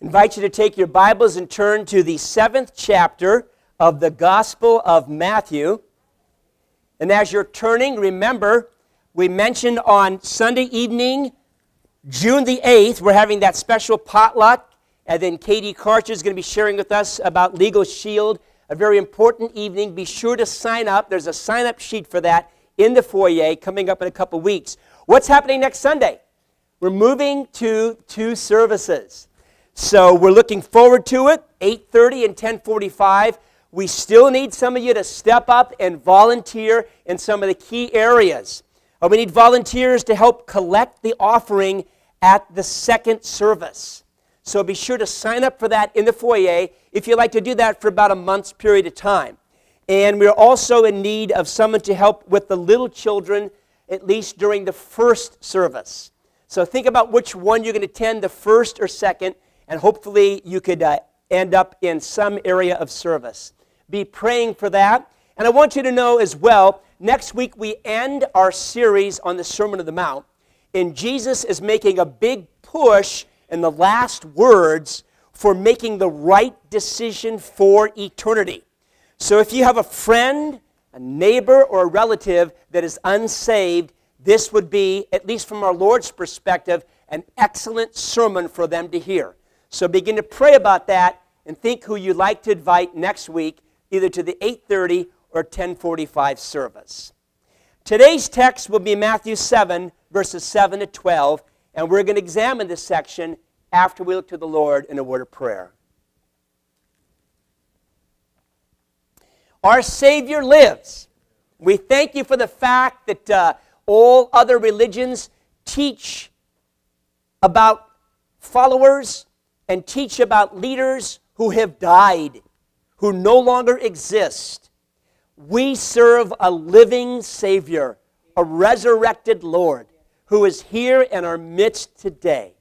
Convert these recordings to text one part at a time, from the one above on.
invite you to take your Bibles and turn to the seventh chapter of the Gospel of Matthew. And as you're turning, remember, we mentioned on Sunday evening, June the 8th, we're having that special potluck. And then Katie Karcher is going to be sharing with us about Legal Shield, a very important evening. Be sure to sign up. There's a sign up sheet for that in the foyer coming up in a couple weeks. What's happening next Sunday? We're moving to two services. So we're looking forward to it, 8:30 and 10:45. We still need some of you to step up and volunteer in some of the key areas. Uh, we need volunteers to help collect the offering at the second service. So be sure to sign up for that in the foyer if you'd like to do that for about a month's period of time. And we're also in need of someone to help with the little children, at least during the first service. So think about which one you're going to attend, the first or second, and hopefully you could uh, end up in some area of service. Be praying for that. And I want you to know as well, next week we end our series on the Sermon on the Mount, and Jesus is making a big push in the last words for making the right decision for eternity. So if you have a friend, a neighbor, or a relative that is unsaved, this would be, at least from our Lord's perspective, an excellent sermon for them to hear. So begin to pray about that and think who you'd like to invite next week, either to the 8:30 or 10:45 service. Today's text will be Matthew 7 verses 7 to 12, and we're going to examine this section after we look to the Lord in a word of prayer. Our Savior lives. We thank you for the fact that uh, all other religions teach about followers and teach about leaders who have died, who no longer exist. We serve a living Savior, a resurrected Lord, who is here in our midst today,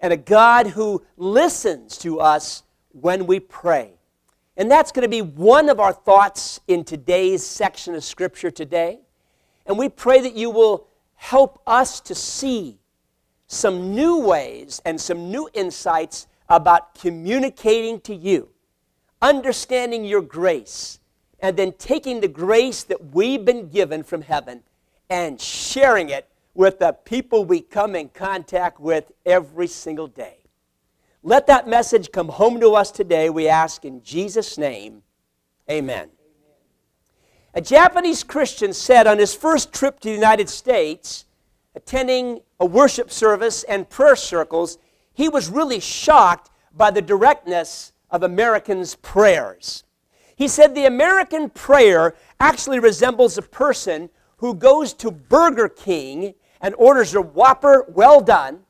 and a God who listens to us when we pray. And that's going to be one of our thoughts in today's section of Scripture today. And we pray that you will help us to see some new ways and some new insights about communicating to you, understanding your grace, and then taking the grace that we've been given from heaven and sharing it with the people we come in contact with every single day. Let that message come home to us today, we ask in Jesus' name. Amen. A Japanese Christian said on his first trip to the United States, attending a worship service and prayer circles, he was really shocked by the directness of Americans' prayers. He said the American prayer actually resembles a person who goes to Burger King and orders a Whopper well done,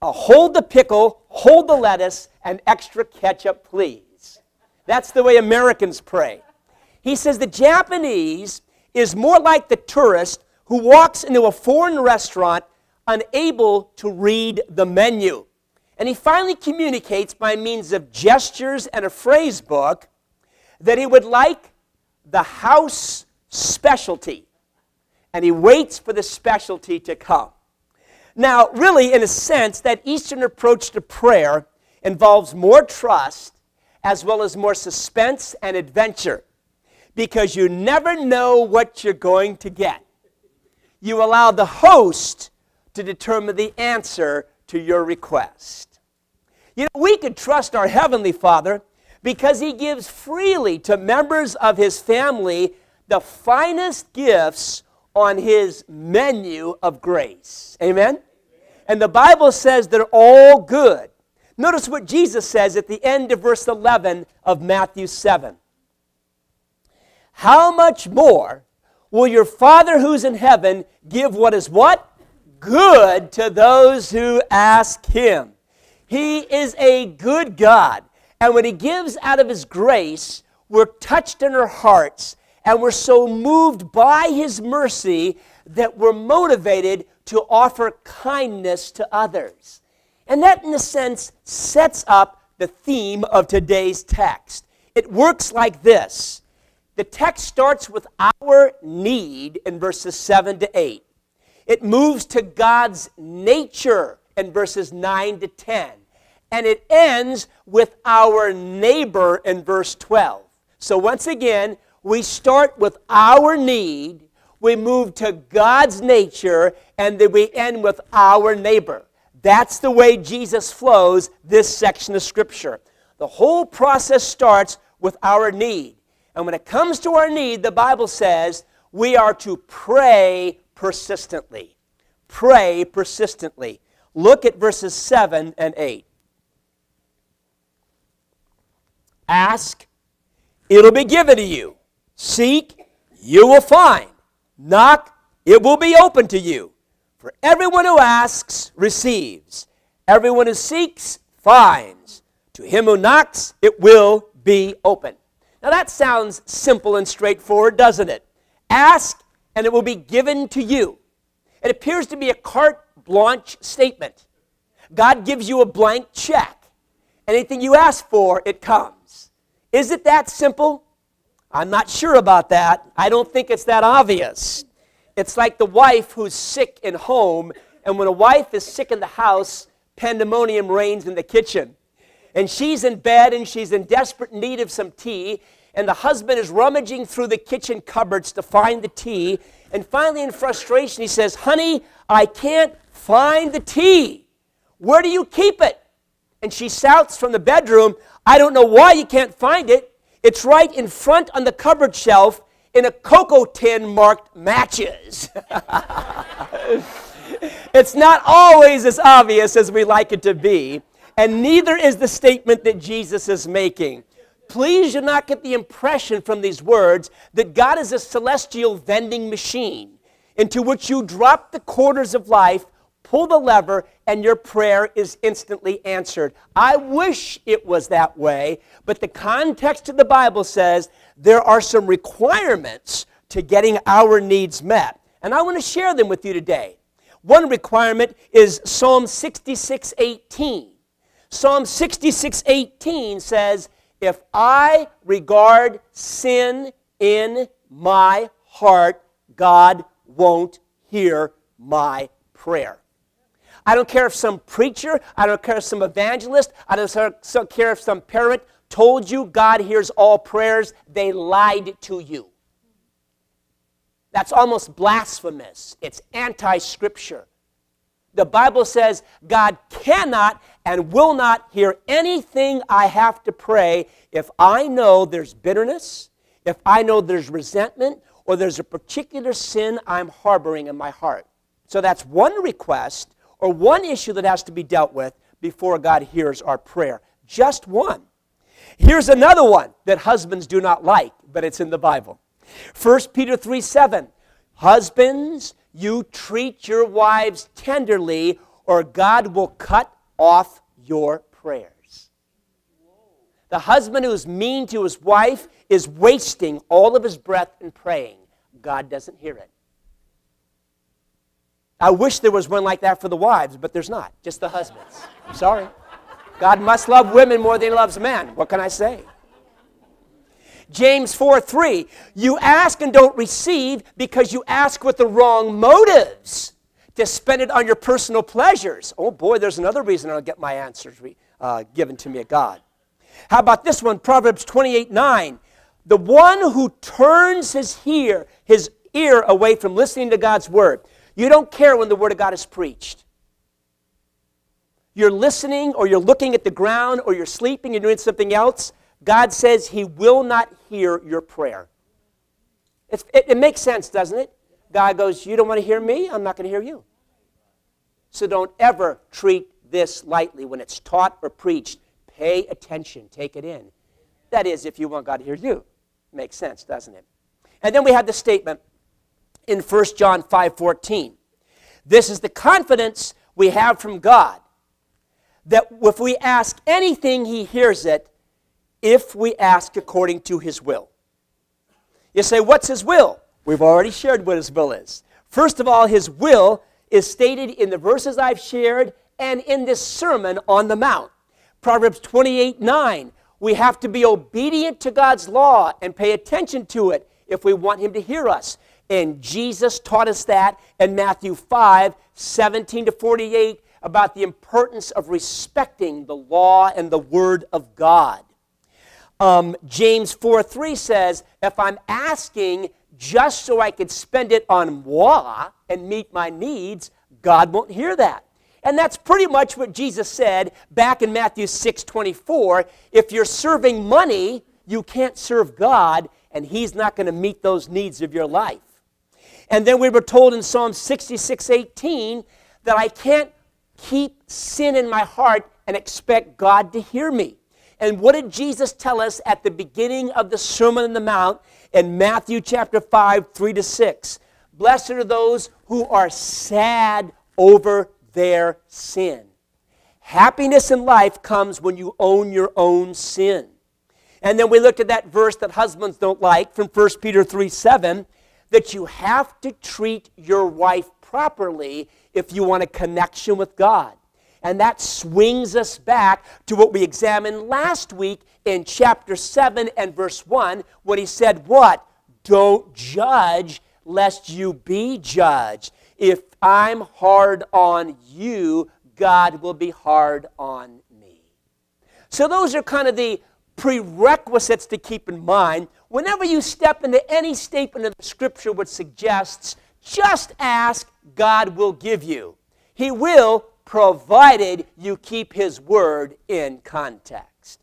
a hold the pickle, hold the lettuce, and extra ketchup, please. That's the way Americans pray. He says the Japanese is more like the tourist who walks into a foreign restaurant unable to read the menu. And he finally communicates by means of gestures and a phrase book that he would like the house specialty. And he waits for the specialty to come. Now, really, in a sense, that Eastern approach to prayer involves more trust as well as more suspense and adventure because you never know what you're going to get. You allow the host to determine the answer to your request. You know, we can trust our Heavenly Father because He gives freely to members of His family the finest gifts on His menu of grace. Amen? And the Bible says they're all good. Notice what Jesus says at the end of verse 11 of Matthew 7 how much more will your Father who's in heaven give what is what? Good to those who ask him. He is a good God. And when he gives out of his grace, we're touched in our hearts and we're so moved by his mercy that we're motivated to offer kindness to others. And that, in a sense, sets up the theme of today's text. It works like this the text starts with our need in verses 7 to 8. It moves to God's nature in verses 9 to 10. and it ends with our neighbor in verse 12. So once again, we start with our need, we move to God's nature, and then we end with our neighbor. That's the way Jesus flows this section of Scripture. The whole process starts with our need. And when it comes to our need, the Bible says we are to pray persistently. Pray persistently. Look at verses 7 and 8. Ask, it'll be given to you. Seek, you will find. Knock, it will be open to you. For everyone who asks receives, everyone who seeks finds. To him who knocks, it will be open. Now that sounds simple and straightforward, doesn't it? Ask, and it will be given to you. It appears to be a carte blanche statement. God gives you a blank check. Anything you ask for, it comes. Is it that simple? I'm not sure about that. I don't think it's that obvious. It's like the wife who's sick in home, and when a wife is sick in the house, pandemonium reigns in the kitchen. And she's in bed and she's in desperate need of some tea, and the husband is rummaging through the kitchen cupboards to find the tea. And finally, in frustration, he says, Honey, I can't find the tea. Where do you keep it? And she shouts from the bedroom, I don't know why you can't find it. It's right in front on the cupboard shelf in a cocoa tin marked matches. it's not always as obvious as we like it to be, and neither is the statement that Jesus is making. Please do not get the impression from these words that God is a celestial vending machine into which you drop the quarters of life, pull the lever, and your prayer is instantly answered. I wish it was that way, but the context of the Bible says there are some requirements to getting our needs met. And I want to share them with you today. One requirement is Psalm 66 18. Psalm 66 18 says, If I regard sin in my heart, God won't hear my prayer. I don't care if some preacher, I don't care if some evangelist, I don't care if some parent told you God hears all prayers, they lied to you. That's almost blasphemous. It's anti scripture. The Bible says God cannot and will not hear anything I have to pray if I know there's bitterness, if I know there's resentment, or there's a particular sin I'm harboring in my heart. So that's one request or one issue that has to be dealt with before God hears our prayer. Just one. Here's another one that husbands do not like, but it's in the Bible. 1 Peter 3 7. Husbands, you treat your wives tenderly, or God will cut off your prayers. The husband who's mean to his wife is wasting all of his breath in praying. God doesn't hear it. I wish there was one like that for the wives, but there's not, just the husbands. I'm sorry. God must love women more than he loves men. What can I say? James 4 3, you ask and don't receive because you ask with the wrong motives to spend it on your personal pleasures. Oh boy, there's another reason I'll get my answers uh, given to me at God. How about this one? Proverbs 28 9. The one who turns his ear, his ear away from listening to God's word. You don't care when the word of God is preached. You're listening or you're looking at the ground or you're sleeping, you're doing something else. God says he will not hear your prayer. It, it, makes sense, doesn't it? God goes, You don't want to hear me? I'm not going to hear you. So don't ever treat this lightly when it's taught or preached. Pay attention, take it in. That is, if you want God to hear you. Makes sense, doesn't it? And then we have the statement in 1 John 5:14. This is the confidence we have from God that if we ask anything, He hears it if we ask according to His will. You say, What's His will? We've already shared what His will is. First of all, His will is stated in the verses I've shared and in this Sermon on the Mount. Proverbs 28 9 we have to be obedient to God's law and pay attention to it if we want Him to hear us. And Jesus taught us that in Matthew 5 17 to 48. about the importance of respecting the law and the Word of God. Um, James 4 3 says, If I'm asking just so I could spend it on moi and meet my needs, God won't hear that. And that's pretty much what Jesus said back in Matthew 6 24. If you're serving money, you can't serve God, and He's not going to meet those needs of your life. And then we were told in Psalm 66 18 that I can't keep sin in my heart and expect God to hear me. And what did Jesus tell us at the beginning of the Sermon on the Mount in Matthew chapter 5, 3 to 6? Blessed are those who are sad over their sin. Happiness in life comes when you own your own sin. And then we looked at that verse that husbands don't like from 1 Peter 3 7 that you have to treat your wife properly if you want a connection with God. And that swings us back to what we examined last week in chapter 7 and verse 1 when he said, What? Don't judge lest you be judged. If I'm hard on you, God will be hard on me. So, those are kind of the prerequisites to keep in mind. Whenever you step into any statement of the scripture which suggests, just ask, God will give you. He will, provided you keep His word in context.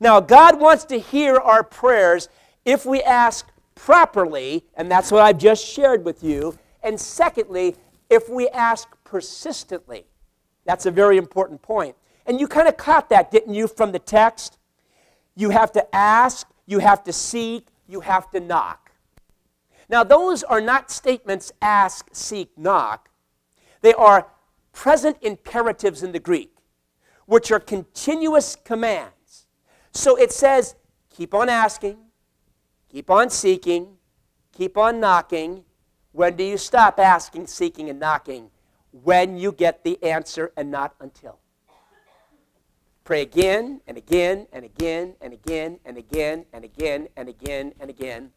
Now, God wants to hear our prayers if we ask properly, and that's what I've just shared with you. And secondly, if we ask persistently. That's a very important point. And you kind of caught that, didn't you, from the text? You have to ask, you have to seek, you have to knock. Now, those are not statements ask, seek, knock. They are present imperatives in the Greek, which are continuous commands. So it says, keep on asking, keep on seeking, keep on knocking. When do you stop asking, seeking, and knocking? When you get the answer and not until. Pray again and again and again and again and again and again and again and again.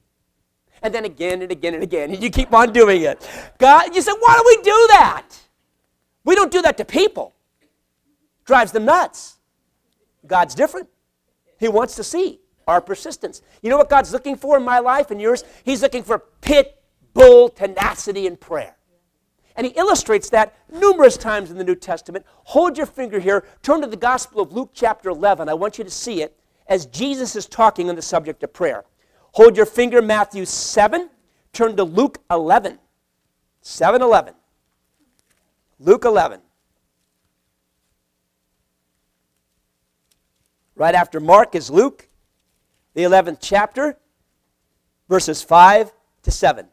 And then again and again and again. And you keep on doing it. God, you said, why do we do that? We don't do that to people. Drives them nuts. God's different. He wants to see our persistence. You know what God's looking for in my life and yours? He's looking for pit bull tenacity in prayer. And he illustrates that numerous times in the New Testament. Hold your finger here, turn to the Gospel of Luke, chapter 11. I want you to see it as Jesus is talking on the subject of prayer. Hold your finger, Matthew 7, turn to Luke 11. 7 11. Luke 11. Right after Mark is Luke, the 11th chapter, verses 5 to 7.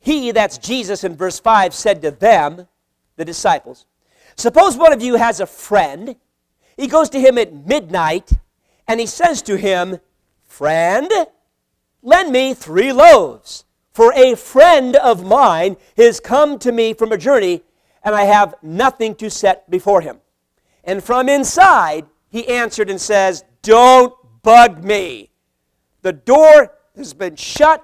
He, that's Jesus in verse 5, said to them, the disciples, Suppose one of you has a friend. He goes to him at midnight and he says to him, Friend, lend me three loaves, for a friend of mine has come to me from a journey and I have nothing to set before him. And from inside, he answered and says, Don't bug me. The door has been shut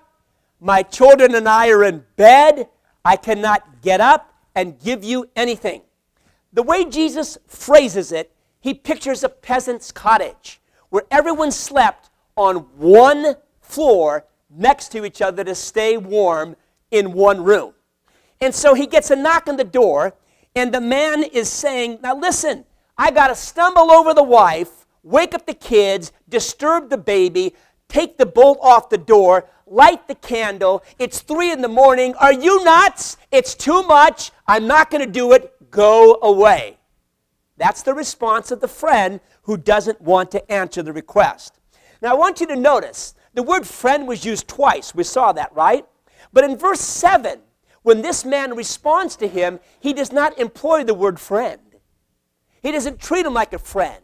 my children and I are in bed. I cannot get up and give you anything. The way Jesus phrases it, he pictures a peasant's cottage where everyone slept on one floor next to each other to stay warm in one room. And so he gets a knock on the door, and the man is saying, Now listen, I got to stumble over the wife, wake up the kids, disturb the baby, take the bolt off the door, light the candle. It's three in the morning. Are you nuts? It's too much. I'm not going to do it. Go away. That's the response of the friend who doesn't want to answer the request. Now, I want you to notice the word friend was used twice. We saw that, right? But in verse 7, when this man responds to him, he does not employ the word friend. He doesn't treat him like a friend.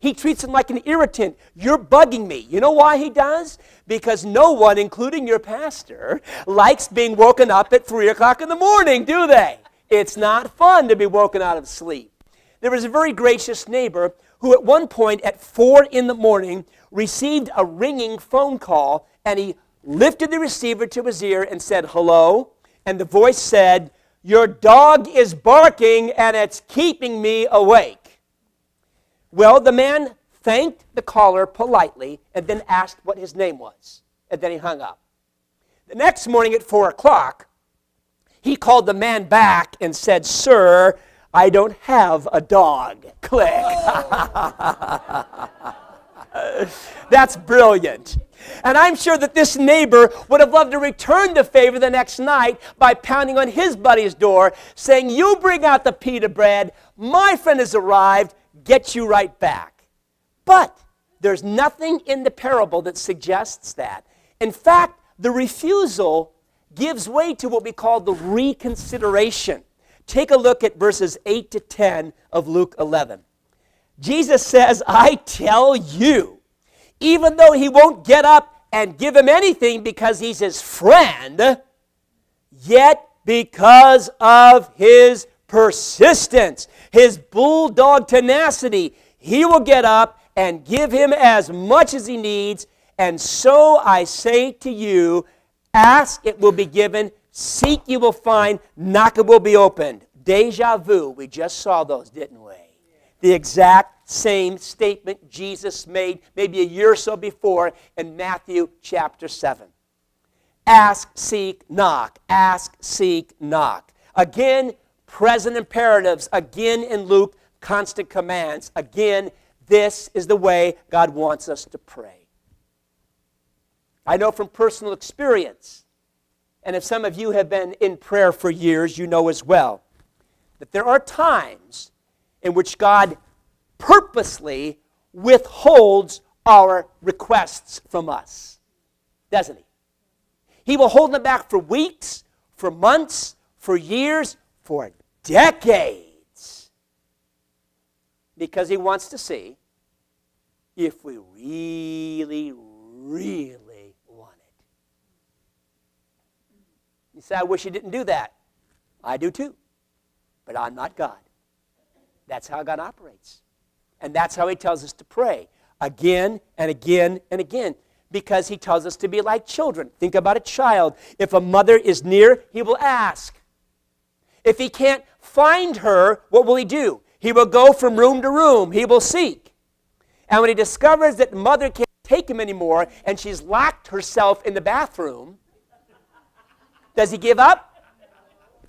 He treats him like an irritant. You're bugging me. You know why he does? Because no one, including your pastor, likes being woken up at 3 o'clock in the morning, do they? It's not fun to be woken out of sleep. There was a very gracious neighbor who, at one point at 4 in the morning, received a ringing phone call and he lifted the receiver to his ear and said, Hello. And the voice said, Your dog is barking and it's keeping me awake. Well, the man thanked the caller politely and then asked what his name was. And then he hung up. The next morning at 4 o'clock, he called the man back and said, Sir, I don't have a dog. Click. That's brilliant. And I'm sure that this neighbor would have loved to return the favor the next night by pounding on his buddy's door, saying, You bring out the pita bread, my friend has arrived, get you right back. But there's nothing in the parable that suggests that. In fact, the refusal gives way to what we call the reconsideration. Take a look at verses 8 to 10 of Luke 11. Jesus says, I tell you, even though he won't get up and give him anything because he's his friend, yet because of his persistence, his bulldog tenacity, he will get up and give him as much as he needs. And so I say to you, ask, it will be given, seek, you will find, knock, it will be opened. Deja vu, we just saw those, didn't we? The exact same statement Jesus made maybe a year or so before in Matthew chapter 7. Ask, seek, knock. Ask, seek, knock. Again, present imperatives. Again, in Luke, constant commands. Again, this is the way God wants us to pray. I know from personal experience, and if some of you have been in prayer for years, you know as well, that there are times in which God purposely withholds our requests from us, doesn't He? He will hold them back for weeks, for months, for years, for decades. Because He wants to see if we really, really want it. You say, I wish He didn't do that. I do too. But I'm not God. That's how God operates. And that's how He tells us to pray again and again and again because He tells us to be like children. Think about a child. If a mother is near, he will ask. If he can't find her, what will he do? He will go from room to room, he will seek. And when he discovers that mother can't take him anymore and she's locked herself in the bathroom, does he give up?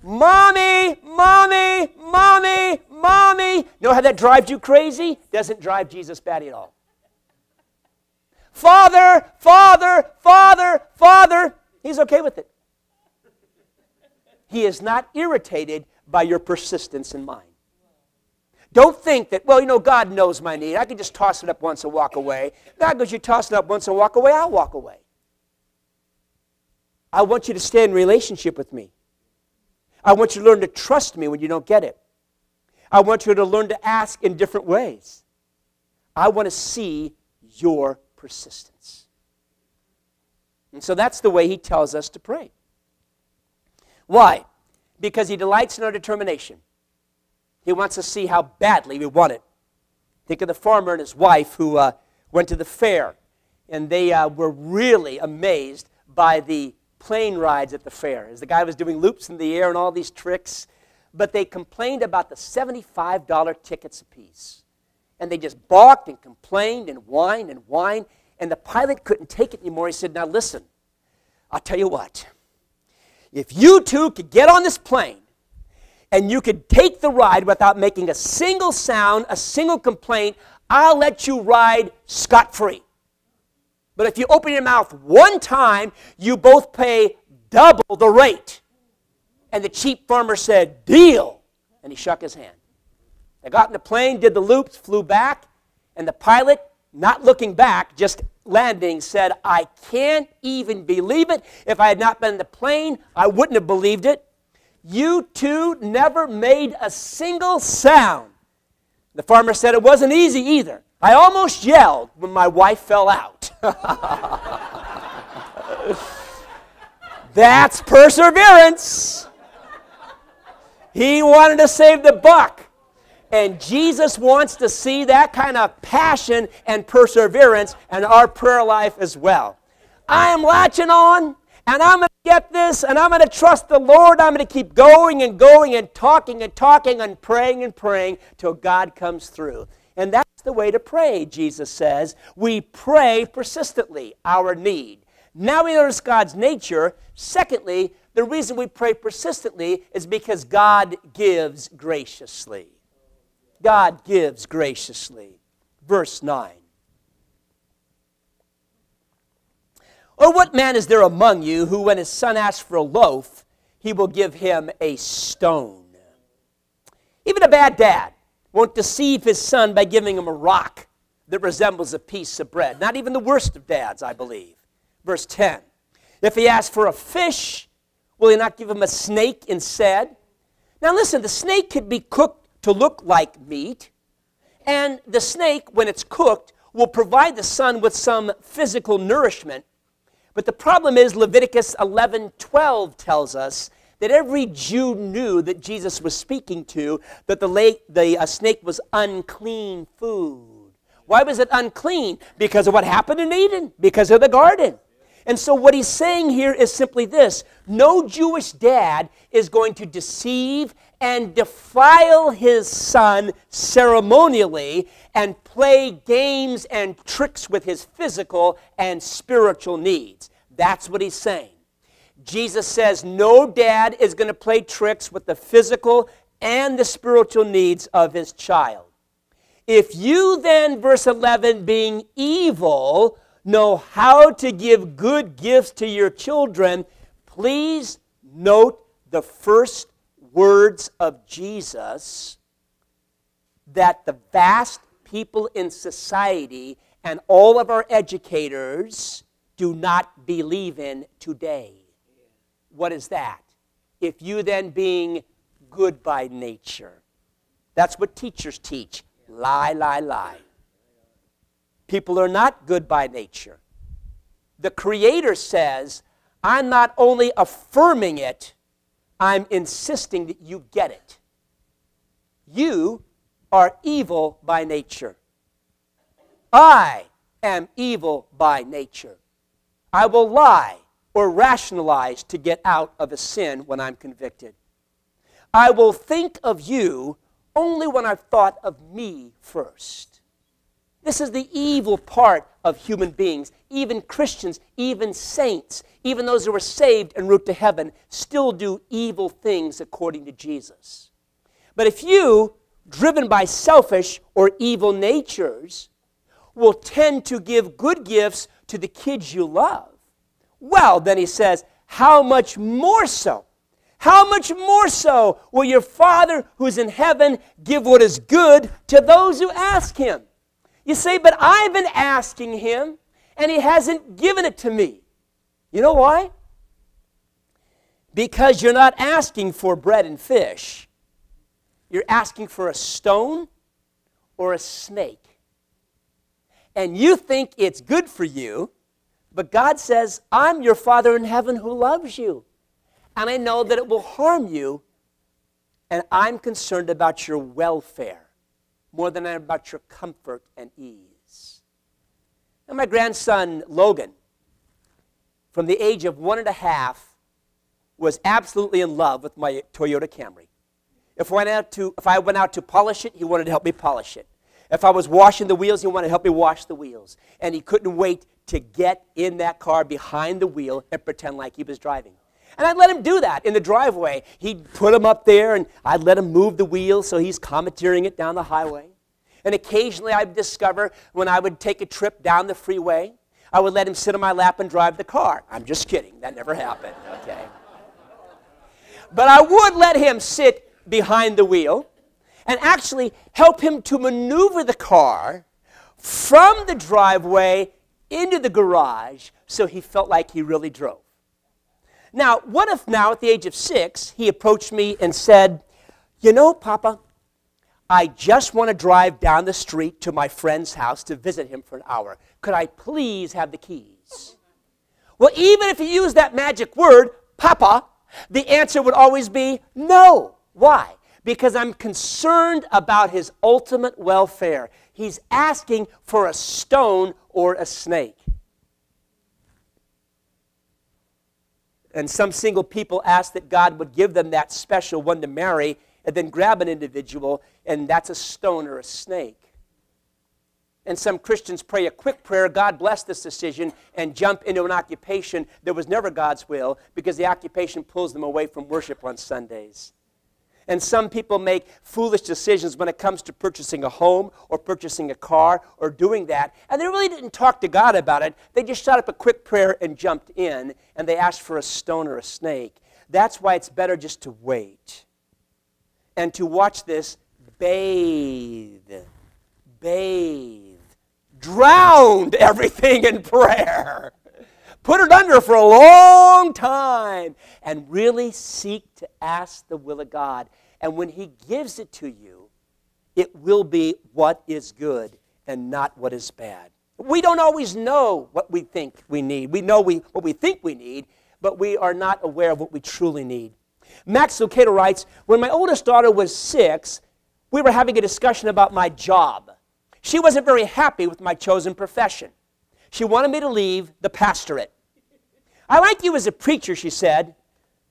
Mommy, mommy, mommy, mommy. You know how that drives you crazy? Doesn't drive Jesus batty at all. Father, Father, Father, Father. He's okay with it. He is not irritated by your persistence in mind. Don't think that, well, you know, God knows my need. I can just toss it up once and walk away. God goes, you toss it up once and walk away, I'll walk away. I want you to stay in relationship with me. I want you to learn to trust me when you don't get it. I want you to learn to ask in different ways. I want to see your persistence. And so that's the way he tells us to pray. Why? Because he delights in our determination. He wants to see how badly we want it. Think of the farmer and his wife who uh, went to the fair, and they uh, were really amazed by the plane rides at the fair as the guy was doing loops in the air and all these tricks. But they complained about the $75 tickets apiece. And they just balked and complained and whined and whined. And the pilot couldn't take it anymore. He said, Now listen, I'll tell you what. If you two could get on this plane and you could take the ride without making a single sound, a single complaint, I'll let you ride scot free. But if you open your mouth one time, you both pay double the rate. And the cheap farmer said, Deal. And he shook his hand. They got in the plane, did the loops, flew back, and the pilot, not looking back, just landing, said, I can't even believe it. If I had not been in the plane, I wouldn't have believed it. You two never made a single sound. The farmer said it wasn't easy either. I almost yelled when my wife fell out. That's perseverance. He wanted to save the buck. And Jesus wants to see that kind of passion and perseverance in our prayer life as well. I am latching on, and I'm going to get this, and I'm going to trust the Lord. I'm going to keep going and going and talking and talking and praying and praying till God comes through. And that's the way to pray, Jesus says. We pray persistently, our need. Now we notice God's nature. Secondly, the reason we pray persistently is because God gives graciously. God gives graciously. Verse 9. Or what man is there among you who, when his son asks for a loaf, he will give him a stone? Even a bad dad won't deceive his son by giving him a rock that resembles a piece of bread. Not even the worst of dads, I believe. Verse 10. If he asks for a fish, will he not give him a snake instead? Now listen, the snake could be cooked to look like meat, and the snake, when it's cooked, will provide the son with some physical nourishment. But the problem is Leviticus 11:12 tells us that every Jew knew that Jesus was speaking to that the, lake, the uh, snake was unclean food. Why was it unclean? Because of what happened in Eden, because of the garden. And so, what he's saying here is simply this no Jewish dad is going to deceive and defile his son ceremonially and play games and tricks with his physical and spiritual needs. That's what he's saying. Jesus says no dad is going to play tricks with the physical and the spiritual needs of his child. If you then, verse 11, being evil, know how to give good gifts to your children, please note the first words of Jesus that the vast people in society and all of our educators do not believe in today. What is that? If you then being good by nature. That's what teachers teach. Lie, lie, lie. People are not good by nature. The Creator says, I'm not only affirming it, I'm insisting that you get it. You are evil by nature. I am evil by nature. I will lie or rationalize to get out of a sin when I'm convicted. I will think of you only when I've thought of me first. This is the evil part of human beings. Even Christians, even saints, even those who are saved and route to heaven, still do evil things according to Jesus. But if you, driven by selfish or evil natures, will tend to give good gifts to the kids you love, well, then he says, how much more so? How much more so will your Father who is in heaven give what is good to those who ask him? You say, but I've been asking him and he hasn't given it to me. You know why? Because you're not asking for bread and fish. You're asking for a stone or a snake. And you think it's good for you, but God says, I'm your Father in heaven who loves you. And I know that it will harm you, and I'm concerned about your welfare more than I'm about your comfort and ease. And my grandson, Logan, from the age of one and a half, was absolutely in love with my Toyota Camry. If I, went out to, if I went out to polish it, he wanted to help me polish it. If I was washing the wheels, he wanted to help me wash the wheels. And he couldn't wait to get in that car behind the wheel and pretend like he was driving. And I'd let him do that in the driveway. He'd put him up there and I'd let him move the wheel so he's commandeering it down the highway. And occasionally I'd discover when I would take a trip down the freeway, I would let him sit on my lap and drive the car. I'm just kidding. That never happened, okay? But I would let him sit behind the wheel and actually help him to maneuver the car from the driveway into the garage so he felt like he really drove. Now, what if now at the age of six, he approached me and said, You know, Papa, I just want to drive down the street to my friend's house to visit him for an hour. Could I please have the keys? Well, even if he used that magic word, Papa, the answer would always be no. Why? Because I'm concerned about his ultimate welfare. He's asking for a stone or a snake. And some single people ask that God would give them that special one to marry and then grab an individual, and that's a stone or a snake. And some Christians pray a quick prayer, God bless this decision, and jump into an occupation that was never God's will because the occupation pulls them away from worship on Sundays. And some people make foolish decisions when it comes to purchasing a home or purchasing a car or doing that. And they really didn't talk to God about it. They just shot up a quick prayer and jumped in, and they asked for a stone or a snake. That's why it's better just to wait and to watch this bathe, bathe, drowned everything in prayer. Put it under for a long time and really seek to ask the will of God. And when He gives it to you, it will be what is good and not what is bad. We don't always know what we think we need. We know we, what we think we need, but we are not aware of what we truly need. Max Lucado writes When my oldest daughter was six, we were having a discussion about my job. She wasn't very happy with my chosen profession. She wanted me to leave the pastorate. I like you as a preacher, she said,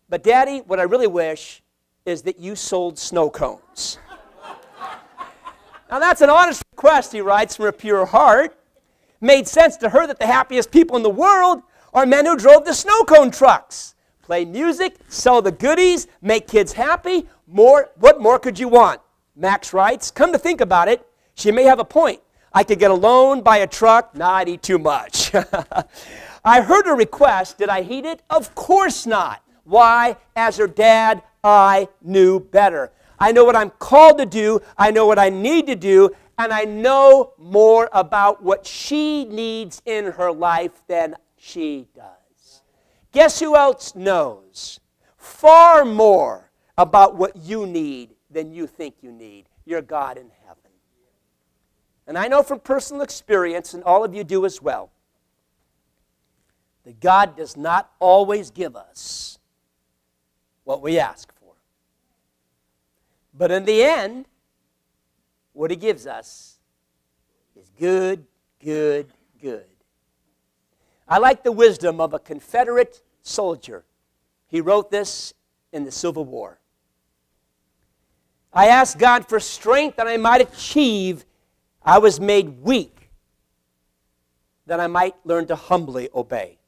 but Daddy, what I really wish is that you sold snow cones. now, that's an honest request, he writes, from a pure heart. Made sense to her that the happiest people in the world are men who drove the snow cone trucks play music, sell the goodies, make kids happy. More, what more could you want? Max writes, come to think about it, she may have a point. I could get a loan, buy a truck. I'd eat too much. I heard her request. Did I heed it? Of course not. Why? As her dad, I knew better. I know what I'm called to do, I know what I need to do, and I know more about what she needs in her life than she does. Guess who else knows far more about what you need than you think you need? Your God in heaven. And I know from personal experience, and all of you do as well, that God does not always give us what we ask. But in the end, what He gives us is good, good, good. I like the wisdom of a Confederate soldier. He wrote this in the Civil War. I asked God for strength that I might achieve. I was made weak that I might learn to humbly obey.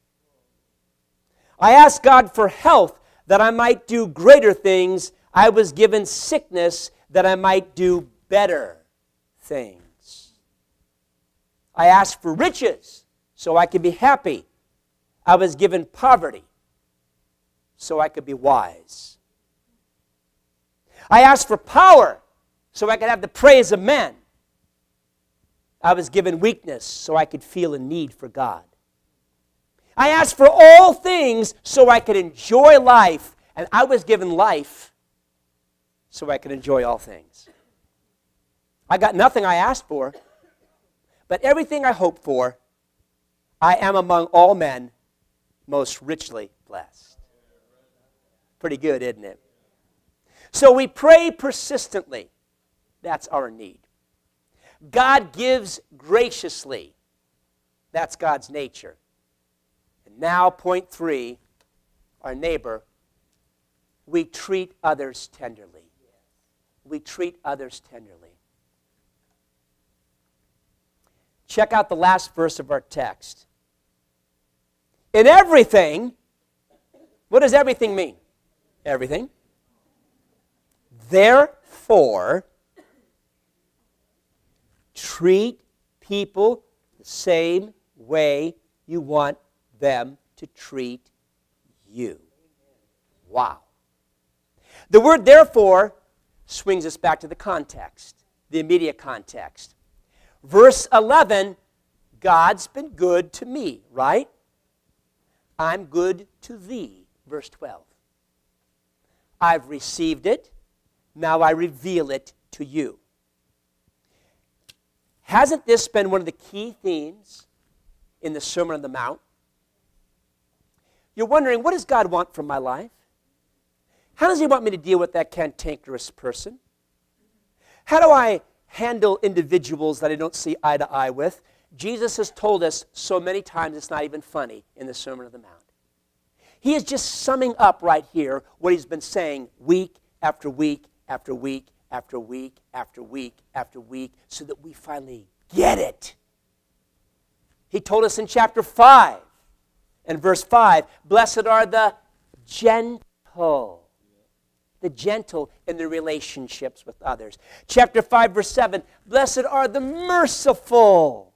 I asked God for health that I might do greater things. I was given sickness that I might do better things. I asked for riches so I could be happy. I was given poverty so I could be wise. I asked for power so I could have the praise of men. I was given weakness so I could feel a need for God. I asked for all things so I could enjoy life, and I was given life so I can enjoy all things. I got nothing I asked for, but everything I hoped for I am among all men most richly blessed. Pretty good, isn't it? So we pray persistently. That's our need. God gives graciously. That's God's nature. And now, point three our neighbor, we treat others tenderly. We treat others tenderly. Check out the last verse of our text in everything. What does everything mean? Everything. Therefore, treat people the same way you want them to treat you. Wow. The word therefore swings us back to the context, the immediate context. Verse 11 God's been good to me, right? I'm good to thee. Verse 12. I've received it, now I reveal it to you. Hasn't this been one of the key themes in the Sermon on the Mount? You're wondering, what does God want from my life? How does He want me to deal with that cantankerous person? How do I handle individuals that I don't see eye to eye with? Jesus has told us so many times it's not even funny in the Sermon on the Mount. He is just summing up right here what he's been saying week after week after week after week after week after week so that we finally get it. He told us in chapter 5 and verse 5 Blessed are the gentle. The gentle in their relationships with others. Chapter 5, verse 7 Blessed are the merciful.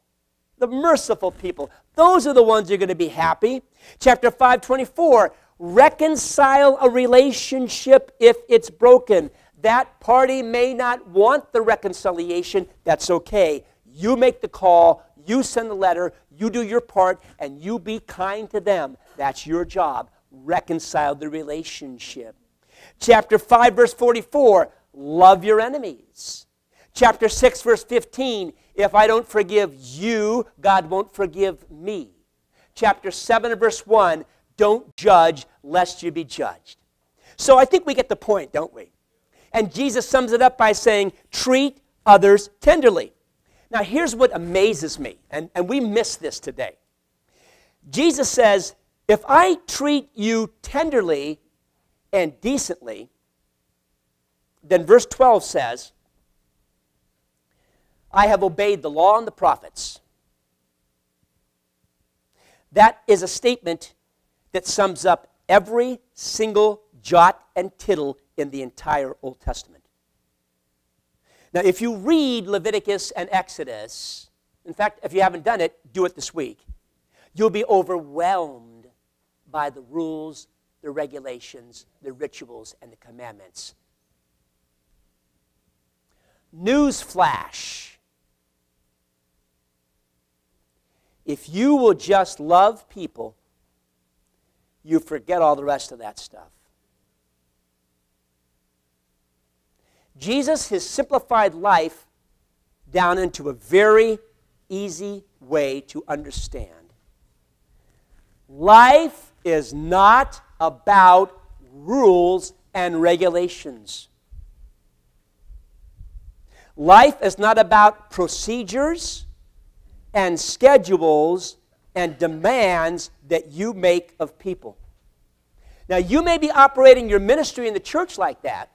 The merciful people. Those are the ones who are going to be happy. Chapter 5, 24 Reconcile a relationship if it's broken. That party may not want the reconciliation. That's okay. You make the call, you send the letter, you do your part, and you be kind to them. That's your job. Reconcile the relationship. Chapter 5, verse 44 love your enemies. Chapter 6, verse 15 if I don't forgive you, God won't forgive me. Chapter 7, verse 1 don't judge lest you be judged. So I think we get the point, don't we? And Jesus sums it up by saying, treat others tenderly. Now, here's what amazes me, and, and we miss this today. Jesus says, if I treat you tenderly and decently, then verse 12 says, I have obeyed the law and the prophets. That is a statement that sums up every single jot and tittle in the entire Old Testament. Now, if you read Leviticus and Exodus, in fact, if you haven't done it, do it this week, you'll be overwhelmed by the rules, the regulations, the rituals, and the commandments. Newsflash. If you will just love people, you forget all the rest of that stuff. Jesus has simplified life down into a very easy way to understand. Life is not about rules and regulations. Life is not about procedures and schedules and demands that you make of people. Now, you may be operating your ministry in the church like that,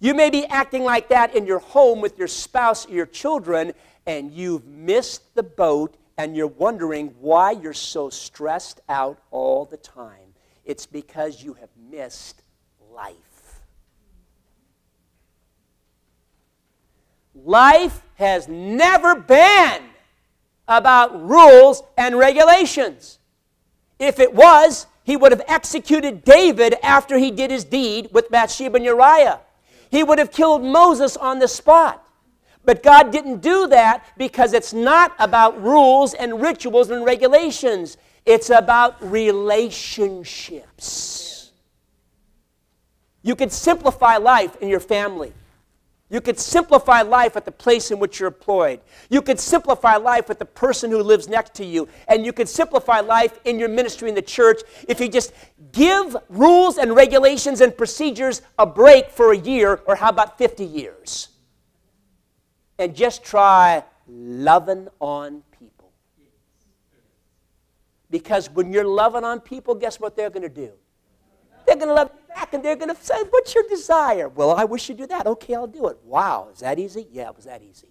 you may be acting like that in your home with your spouse or your children, and you've missed the boat and you're wondering why you're so stressed out all the time. It's because you have missed life. Life has never been about rules and regulations. If it was, he would have executed David after he did his deed with Bathsheba and Uriah. He would have killed Moses on the spot. But God didn't do that because it's not about rules and rituals and regulations. It's about relationships. You could simplify life in your family. You could simplify life at the place in which you're employed. You could simplify life with the person who lives next to you. And you could simplify life in your ministry in the church if you just give rules and regulations and procedures a break for a year, or how about 50 years? And just try loving on people. Because when you're loving on people, guess what they're going to do? They're going to love you back and they're going to say, What's your desire? Well, I wish you'd do that. Okay, I'll do it. Wow, is that easy? Yeah, it was that easy.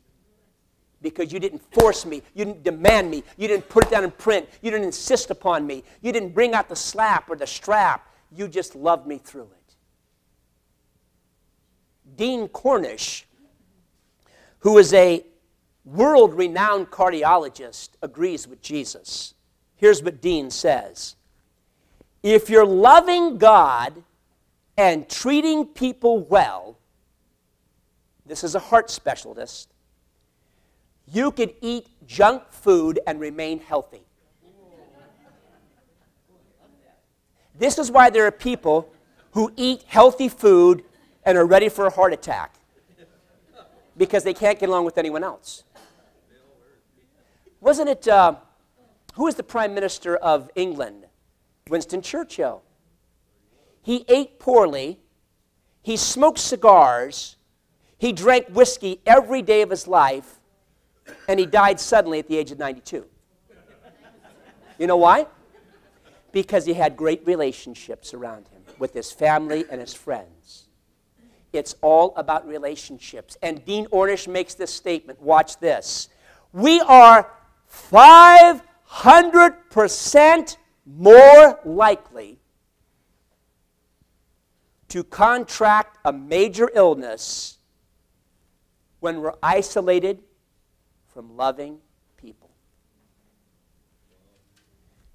Because you didn't force me. You didn't demand me. You didn't put it down in print. You didn't insist upon me. You didn't bring out the slap or the strap. You just loved me through it. Dean Ornish, who is a world renowned cardiologist, agrees with Jesus. Here's what Dean says if you're loving God and treating people well, this is a heart specialist, you could eat junk food and remain healthy. This is why there are people who eat healthy food and are ready for a heart attack because they can't get along with anyone else. Wasn't it, uh, who was the Prime Minister of England? Winston Churchill. He ate poorly, he smoked cigars, he drank whiskey every day of his life, and he died suddenly at the age of 92. You know why? Because he had great relationships around him with his family and his friends. It's all about relationships. And Dean Ornish makes this statement. Watch this. We are 500% more likely to contract a major illness when we're isolated from loving people.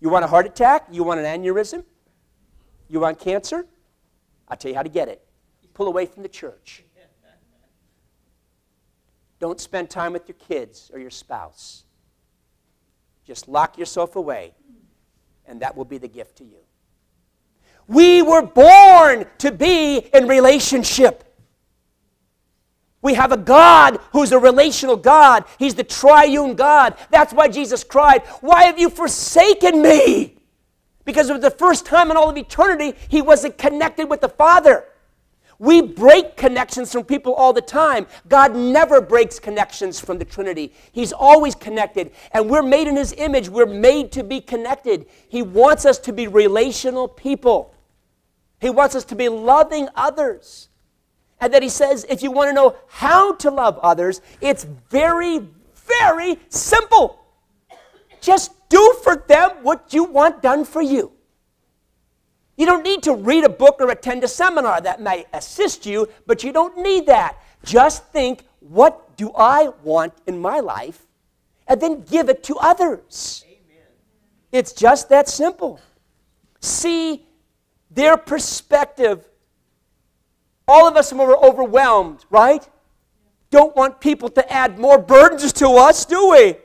You want a heart attack? You want an aneurysm? You want cancer? I'll tell you how to get it. Pull away from the church. Don't spend time with your kids or your spouse. Just lock yourself away, and that will be the gift to you. We were born to be in relationship. We have a God who's a relational God. He's the triune God. That's why Jesus cried, Why have you forsaken me? Because it was the first time in all of eternity he wasn't connected with the Father. We break connections from people all the time. God never breaks connections from the Trinity. He's always connected. And we're made in His image. We're made to be connected. He wants us to be relational people. He wants us to be loving others. And that He says, if you want to know how to love others, it's very, very simple. Just do for them what you want done for you. You don't need to read a book or attend a seminar that may assist you, but you don't need that. Just think, what do I want in my life? And then give it to others. Amen. It's just that simple. See their perspective. All of us, when we're overwhelmed, right? Don't want people to add more burdens to us, do we?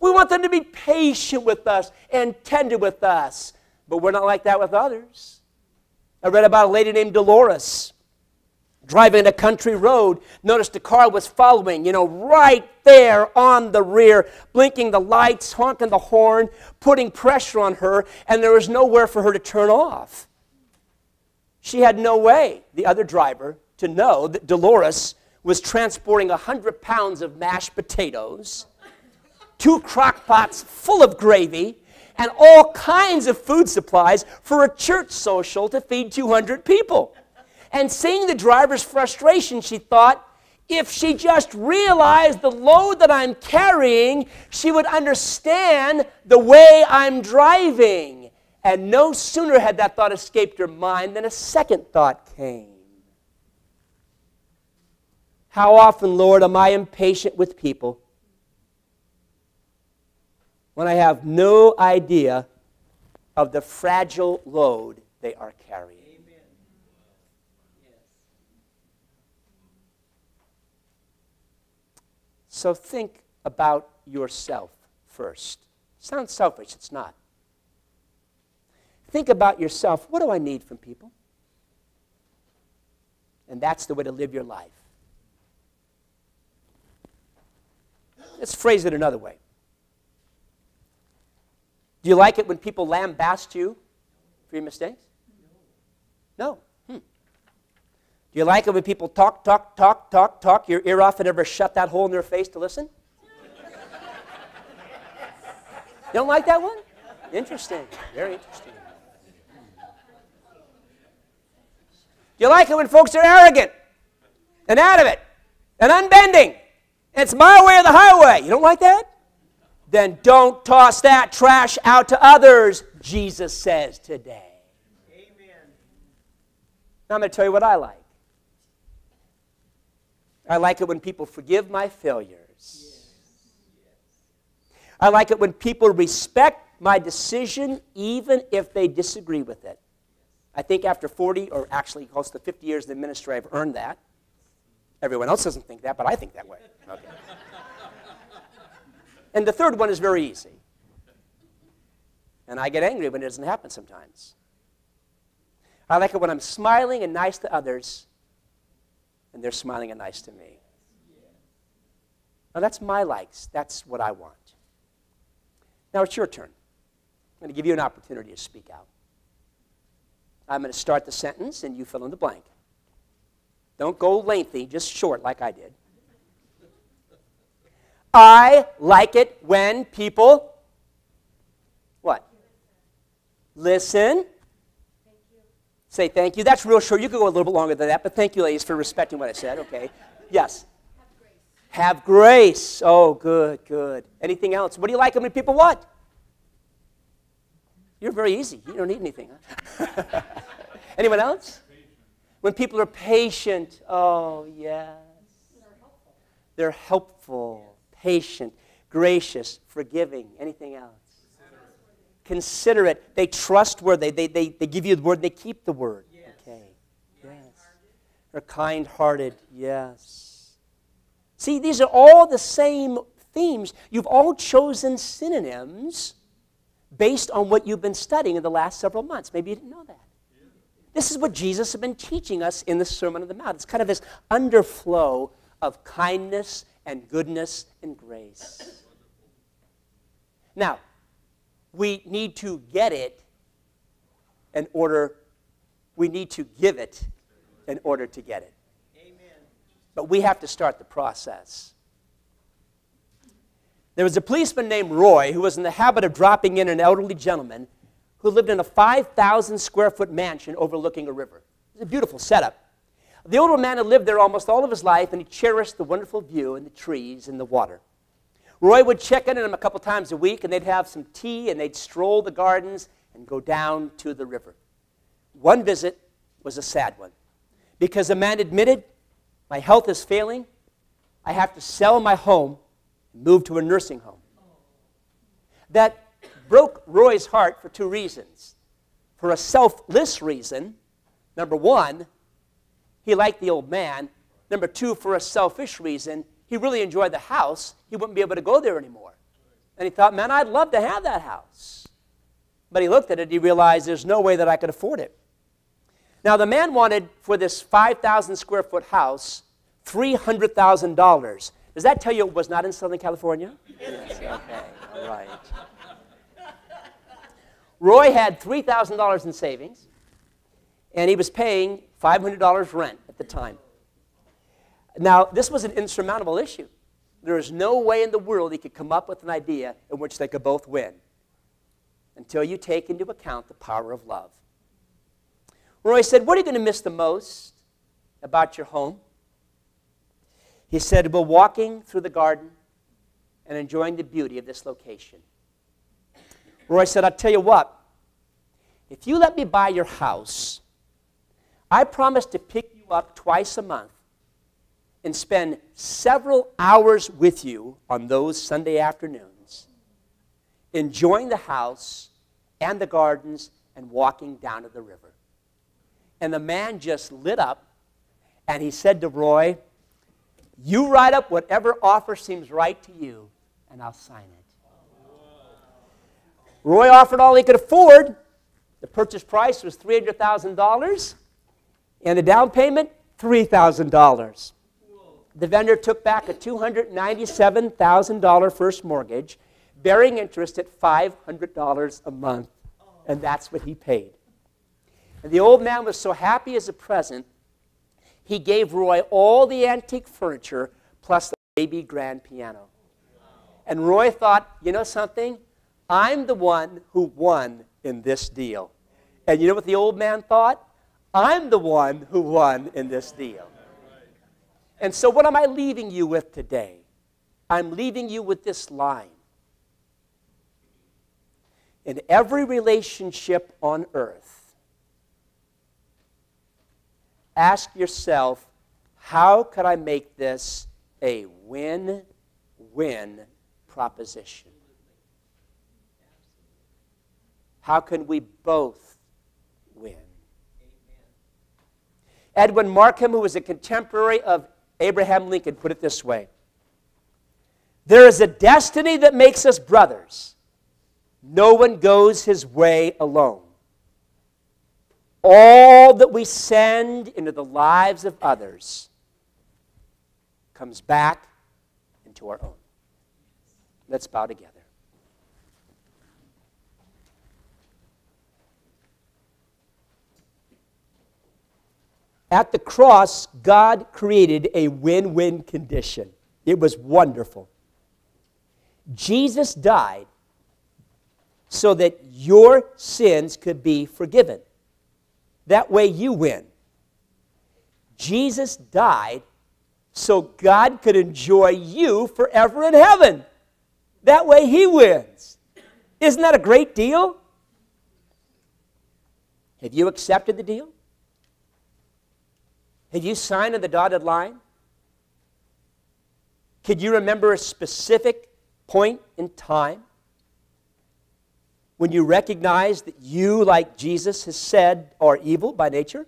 We want them to be patient with us and tender with us. But we're not like that with others. I read about a lady named Dolores driving in a country road. Noticed a car was following, you know, right there on the rear, blinking the lights, honking the horn, putting pressure on her, and there was nowhere for her to turn off. She had no way, the other driver, to know that Dolores was transporting 100 pounds of mashed potatoes, two crock pots full of gravy, and all kinds of food supplies for a church social to feed 200 people. And seeing the driver's frustration, she thought, if she just realized the load that I'm carrying, she would understand the way I'm driving. And no sooner had that thought escaped her mind than a second thought came. How often, Lord, am I impatient with people when I have no idea of the fragile load they are carrying. Amen. Yes. So think about yourself first. Sounds selfish, it's not. Think about yourself. What do I need from people? And that's the way to live your life. Let's phrase it another way. Do you like it when people lambaste you for your mistakes? No. Hmm. Do you like it when people talk, talk, talk, talk, talk your ear off and never shut that hole in their face to listen? you don't like that one? Interesting. Very interesting. Do you like it when folks are arrogant and out of it and unbending? It's my way or the highway. You don't like that? Then don't toss that trash out to others, Jesus says today. Amen. Now I'm going to tell you what I like. I like it when people forgive my failures. I like it when people respect my decision even if they disagree with it. I think after 40 or actually close to 50 years in the ministry, I've earned that. Everyone else doesn't think that, but I think that way. Okay. And the third one is very easy. And I get angry when it doesn't happen sometimes. I like it when I'm smiling and nice to others, and they're smiling and nice to me. Now, that's my likes. That's what I want. Now, it's your turn. I'm going to give you an opportunity to speak out. I'm going to start the sentence, and you fill in the blank. Don't go lengthy, just short like I did. I like it when people what? Listen. Say thank you. That's real short. You could go a little bit longer than that, but thank you, ladies, for respecting what I said. Okay. Yes. Have grace. Have grace. Oh, good, good. Anything else? What do you like when people what? You're very easy. You don't need anything. Huh? Anyone else? When people are patient. Oh, yes. They're helpful, patient, gracious, forgiving. Anything else? Considerate. They trust word. They, they, they, they give you the word. They keep the word. Okay. Yes. They're kind hearted. Yes. See, these are all the same themes. You've all chosen synonyms based on what you've been studying in the last several months. Maybe you didn't know that. This is what Jesus has been teaching us in the Sermon on the Mount. It's kind of this underflow of kindness and goodness and grace. Now, we need to get it in order, we need to give it in order to get it. Amen. But we have to start the process. There was a policeman named Roy who was in the habit of dropping in an elderly gentleman who lived in a 5,000 square foot mansion overlooking a river. It was a beautiful setup. The older man had lived there almost all of his life, and he cherished the wonderful view and the trees and the water. Roy would check in on him a couple times a week, and they'd have some tea, and they'd stroll the gardens and go down to the river. One visit was a sad one because the man admitted, My health is failing. I have to sell my home and move to a nursing home. That broke Roy's heart for two reasons. For a selfless reason, number one, he liked the old man. Number two, for a selfish reason, he really enjoyed the house. He wouldn't be able to go there anymore. And he thought, man, I'd love to have that house. But he looked at it, he realized there's no way that I could afford it. Now, the man wanted for this 5,000 square foot house $300,000. Does that tell you it was not in Southern California? yes, okay, all right. Roy had $3,000 in savings, and he was paying $500 rent at the time. Now, this was an insurmountable issue. There is no way in the world he could come up with an idea in which they could both win until you take into account the power of love. Roy said, What are you going to miss the most about your home? He said, Well, walking through the garden and enjoying the beauty of this location. Roy said, I'll tell you what, if you let me buy your house, I promise to pick you up twice a month and spend several hours with you on those Sunday afternoons, enjoying the house and the gardens and walking down to the river. And the man just lit up and he said to Roy, You write up whatever offer seems right to you, and I'll sign it. Roy offered all he could afford. The purchase price was $300,000. And the down payment, $3,000. The vendor took back a $297,000 first mortgage, bearing interest at $500 a month. And that's what he paid. And the old man was so happy as a present, he gave Roy all the antique furniture plus the baby grand piano. And Roy thought, you know something? I'm the one who won in this deal. And you know what the old man thought? I'm the one who won in this deal. And so, what am I leaving you with today? I'm leaving you with this line. In every relationship on earth, ask yourself how could I make this a win win proposition? How can we both win? Edwin Markham, who was a contemporary of Abraham Lincoln, put it this way There is a destiny that makes us brothers. No one goes his way alone. All that we send into the lives of others comes back into our own. Let's bow together. At the cross, God created a win win condition. It was wonderful. Jesus died so that your sins could be forgiven. That way you win. Jesus died so God could enjoy you forever in heaven. That way he wins. Isn't that a great deal? Have you accepted the deal? Have you signed on the dotted line? Could you remember a specific point in time when you recognize that you, like Jesus has said, are evil by nature?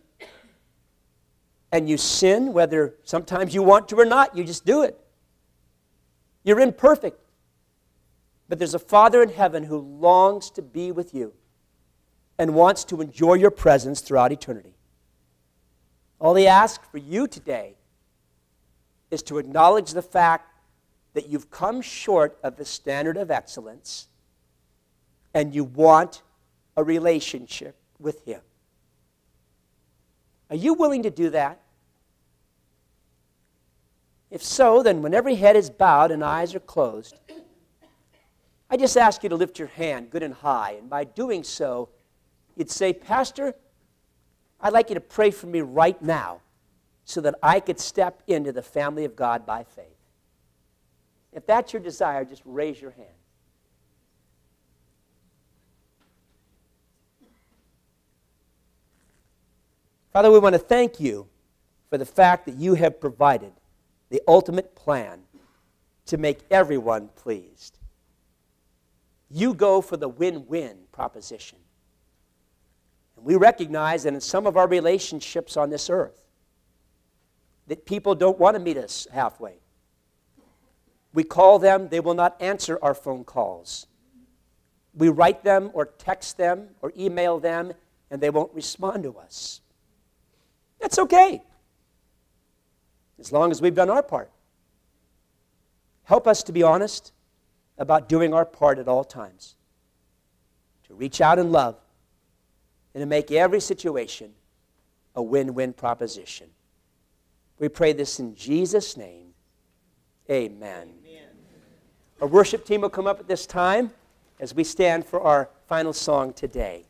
And you sin, whether sometimes you want to or not, you just do it. You're imperfect. But there's a Father in heaven who longs to be with you and wants to enjoy your presence throughout eternity. All he asks for you today is to acknowledge the fact that you've come short of the standard of excellence and you want a relationship with him. Are you willing to do that? If so, then when every head is bowed and eyes are closed, I just ask you to lift your hand good and high. And by doing so, you'd say, Pastor, I'd like you to pray for me right now so that I could step into the family of God by faith. If that's your desire, just raise your hand. Father, we want to thank you for the fact that you have provided the ultimate plan to make everyone pleased. You go for the win win proposition. We recognize that in some of our relationships on this earth, that people don't want to meet us halfway. We call them, they will not answer our phone calls. We write them or text them or email them, and they won't respond to us. That's okay, as long as we've done our part. Help us to be honest about doing our part at all times, to reach out in love, and to make every situation a win win proposition. We pray this in Jesus' name. Amen. Amen. Our worship team will come up at this time as we stand for our final song today.